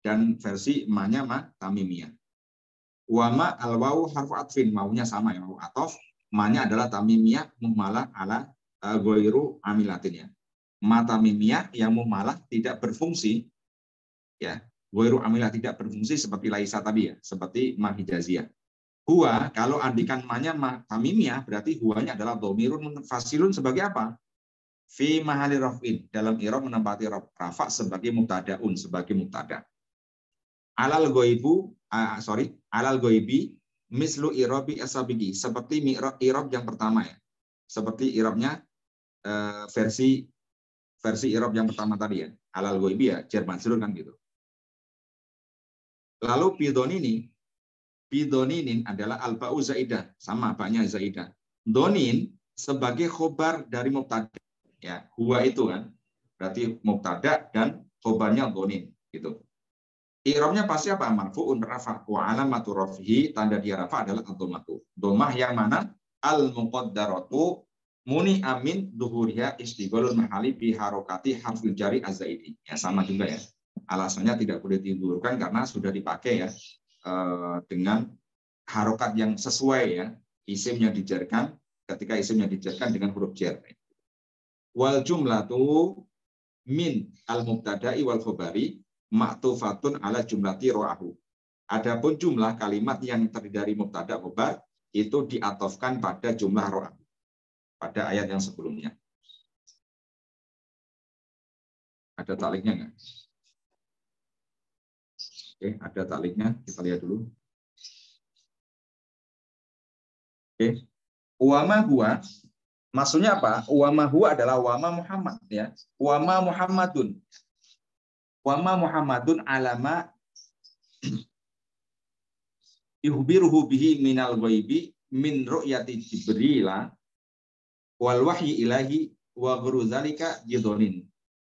dan versi ma-nya ma tamimiyah. Wama alwau harfu atfin maunya sama ya mau atof ma-nya adalah tamimiyah muhmalah ala uh, goiru amilatin ya. Ma tamimiyah yang muhmalah tidak berfungsi ya Goiru amilah tidak berfungsi seperti laisa tadi ya, seperti mahijaziyah. Huwa, kalau andikan manya tamimiyah, berarti huwanya adalah domirun fasilun sebagai apa? Fi mahali raf'in, dalam irob menempati rafa sebagai mutadaun, sebagai mutada. Alal goibu, uh, sorry, alal goibi, mislu irobi asabigi, seperti irob yang pertama ya. Seperti irobnya uh, versi versi irob yang pertama tadi ya. Alal goibi ya, Jerman seluruh kan gitu. Lalu bidonini, bidoninin adalah alba zaidah, sama banyak zaidah. Donin sebagai khobar dari mubtada. Ya, huwa itu kan. Berarti mubtada dan khobarnya donin gitu. Iromnya pasti apa? Marfu'un rafa wa alamatu tanda dia rafa adalah ad-dhammatu. Dhammah yang mana al muqaddaratu muni amin duhuriha istighalul mahali bi harokati harfil jari azaidi. Ya sama juga ya alasannya tidak boleh tidurkan karena sudah dipakai ya eh, dengan harokat yang sesuai ya isimnya dijarkan ketika isimnya dijarkan dengan huruf jar. Wal jumlatu min al mubtada'i wal khabari ma'tufatun ala jumlati ro'ahu. Adapun jumlah kalimat yang terdiri dari mubtada khabar itu diatofkan pada jumlah ro'ahu. Pada ayat yang sebelumnya. Ada taliknya nggak? Oke, ada takliknya. Kita lihat dulu. Oke. Uwama huwa maksudnya apa? Uwama huwa adalah wama Muhammad ya. Uwama Muhammadun. Wama Muhammadun alama yuhbiruhu bihi minal ghaibi min ru'yati Jibrila wal wahyi ilahi wa ghuru zalika bidonin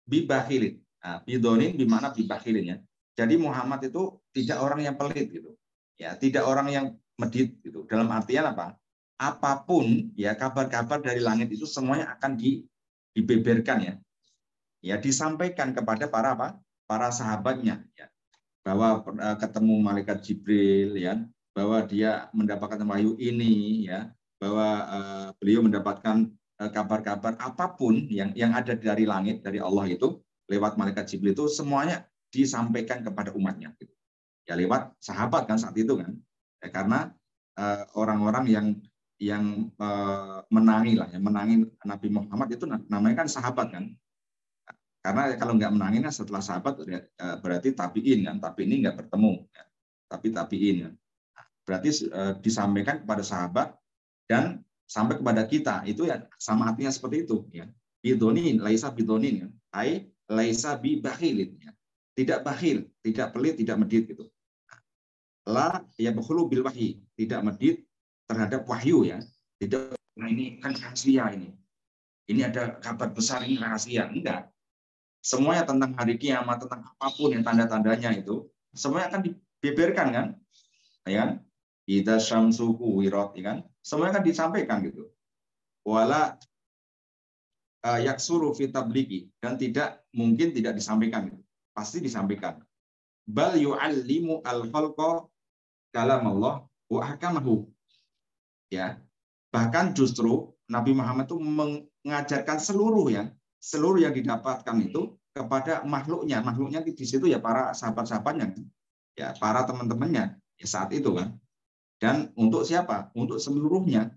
bibakhilin. Nah, bidonin bimana bibakhilin ya. Jadi Muhammad itu tidak orang yang pelit gitu. Ya, tidak orang yang medit gitu. Dalam artian apa? Apa pun ya kabar-kabar dari langit itu semuanya akan di, dibeberkan ya. Ya, disampaikan kepada para apa? Para sahabatnya ya. Bahwa uh, ketemu malaikat Jibril ya, bahwa dia mendapatkan wahyu ini ya, bahwa uh, beliau mendapatkan eh, kabar-kabar uh, apa pun yang yang ada dari langit dari Allah itu lewat malaikat Jibril itu semuanya disampaikan kepada umatnya. Gitu. Ya lewat sahabat kan saat itu kan. Ya, karena eh, orang-orang uh, yang yang uh, menangi lah, yang menangi Nabi Muhammad itu namanya kan sahabat kan. Karena kalau nggak menangi kan setelah sahabat uh, berarti tabiin kan, tapi ini nggak bertemu, ya. tapi tabiin kan. Berarti uh, disampaikan kepada sahabat dan sampai kepada kita itu ya sama artinya seperti itu ya. Bidonin, laisa bidonin ya. Ai laisa bi bakhilin ya tidak bakhil, tidak pelit, tidak medit gitu. La ya bakhulu bil wahyi, tidak medit terhadap wahyu ya. Tidak nah ini kan rahasia ini. Ini ada kabar besar ini rahasia. Enggak. Semuanya tentang hari kiamat, tentang apa pun yang tanda-tandanya itu, semuanya akan dibeberkan kan? Ya? Ida syamsu kuwirat, ya kan? Semuanya akan disampaikan gitu. Wala uh, yaksuru fitabliki dan tidak mungkin tidak disampaikan gitu pasti disampaikan. Bal yu'allimu al-khalqa kalam Allah wa. Ya. Bahkan justru Nabi Muhammad itu mengajarkan seluruh ya, seluruh yang didapatkan itu kepada makhluknya. Makhluknya di situ ya para sahabat-sahabatnya, ya para teman-temannya ya saat itu kan. Dan untuk siapa? Untuk seluruhnya.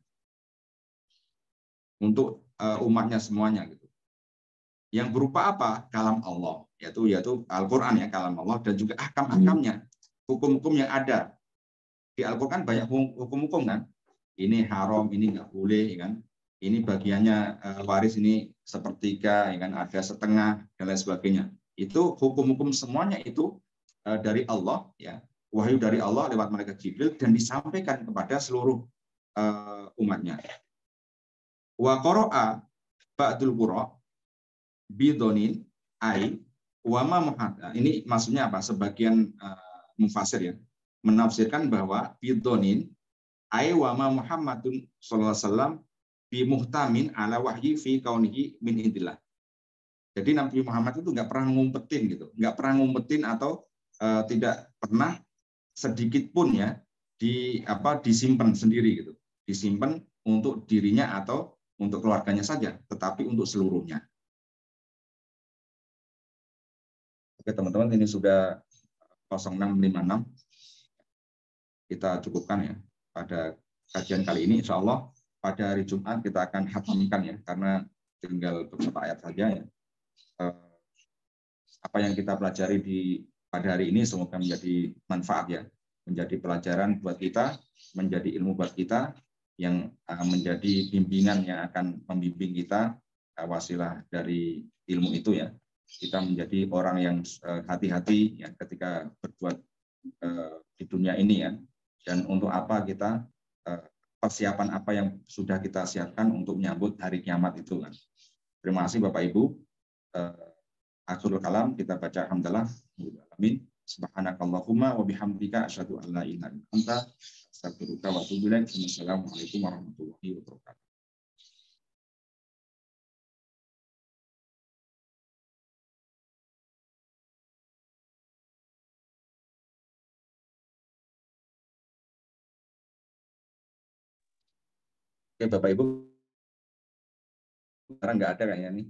Untuk uh, umatnya semuanya gitu. Yang berupa apa? Kalam Allah yaitu yaitu Al-Qur'an ya kalam Allah dan juga ahkam-ahkamnya, hukum-hukum yang ada. Di Al-Qur'an banyak hukum-hukum kan. Ini haram, ini nggak boleh ya kan. Ini bagiannya uh, waris ini sepertiga ya kan, ada setengah dan lain sebagainya. Itu hukum-hukum semuanya itu uh, dari Allah ya. Wahyu dari Allah lewat malaikat Jibril dan disampaikan kepada seluruh uh, umatnya. Wa qara'a ba'dul qura bidonin ai wama muhad. Nah, ini maksudnya apa? Sebagian uh, mufasir ya menafsirkan bahwa bidonin ai wama Muhammadun sallallahu alaihi wasallam bi muhtamin ala wahyi fi kaunihi min indillah. Jadi Nabi Muhammad itu nggak pernah ngumpetin gitu, nggak pernah ngumpetin atau uh, tidak pernah sedikit pun ya di apa disimpan sendiri gitu, disimpan untuk dirinya atau untuk keluarganya saja, tetapi untuk seluruhnya. Oke teman-teman, ini sudah 0656. Kita cukupkan ya pada kajian kali ini. Insya Allah pada hari Jumat kita akan hatamkan ya, karena tinggal beberapa ayat saja ya. Eh, apa yang kita pelajari di pada hari ini semoga menjadi manfaat ya, menjadi pelajaran buat kita, menjadi ilmu buat kita, yang eh, menjadi bimbingan yang akan membimbing kita eh, wasilah dari ilmu itu ya. Kita menjadi orang yang hati-hati ya ketika berbuat di dunia ini ya. Dan untuk apa kita persiapan apa yang sudah kita siapkan untuk menyambut hari kiamat itu kan. Terima kasih Bapak Ibu akhirul kalam kita baca alhamdulillah amin subhanakallahumma wa bihamdika asyhadu an la ilaha illa anta astaghfiruka wa atubu ilaik assalamualaikum warahmatullahi wabarakatuh Oke, Bapak Ibu, sekarang nggak ada kayaknya nih.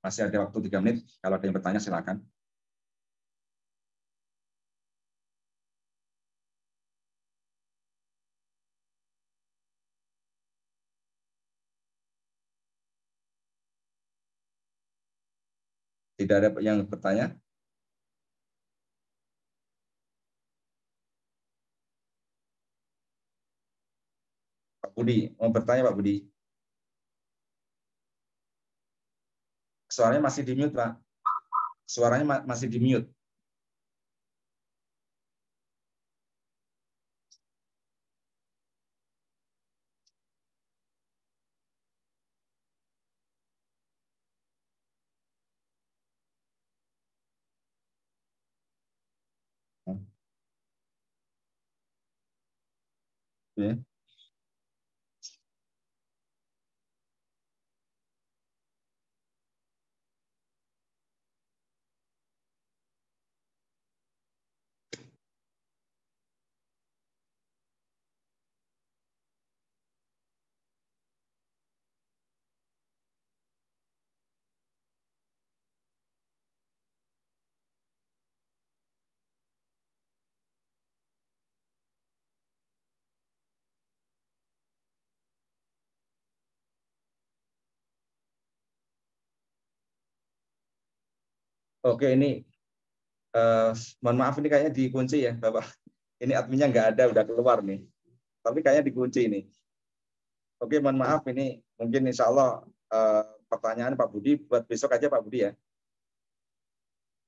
Masih ada waktu tiga menit. Kalau ada yang bertanya, silakan. Tidak ada yang bertanya? Pak Budi, mau bertanya Pak Budi? Suaranya masih di mute, Pak. Suaranya ma masih di mute. Oke, ini uh, mohon maaf ini kayaknya dikunci ya, Bapak. Ini adminnya nggak ada, udah keluar nih. Tapi kayaknya dikunci ini. Oke, mohon maaf ini mungkin insya Allah uh, pertanyaan Pak Budi buat besok aja Pak Budi ya.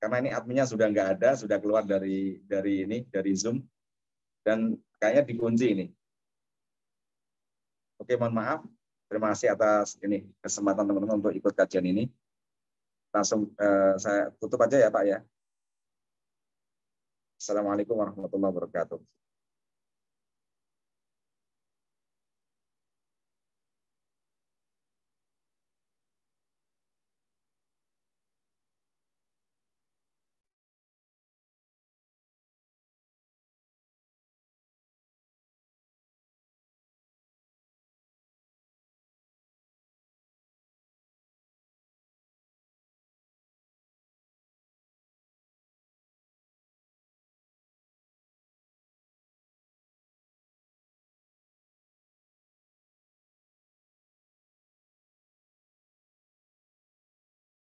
Karena ini adminnya sudah nggak ada, sudah keluar dari dari ini dari Zoom dan kayaknya dikunci ini. Oke, mohon maaf. Terima kasih atas ini kesempatan teman-teman untuk ikut kajian ini langsung uh, saya tutup aja ya Pak ya. Assalamualaikum warahmatullahi wabarakatuh.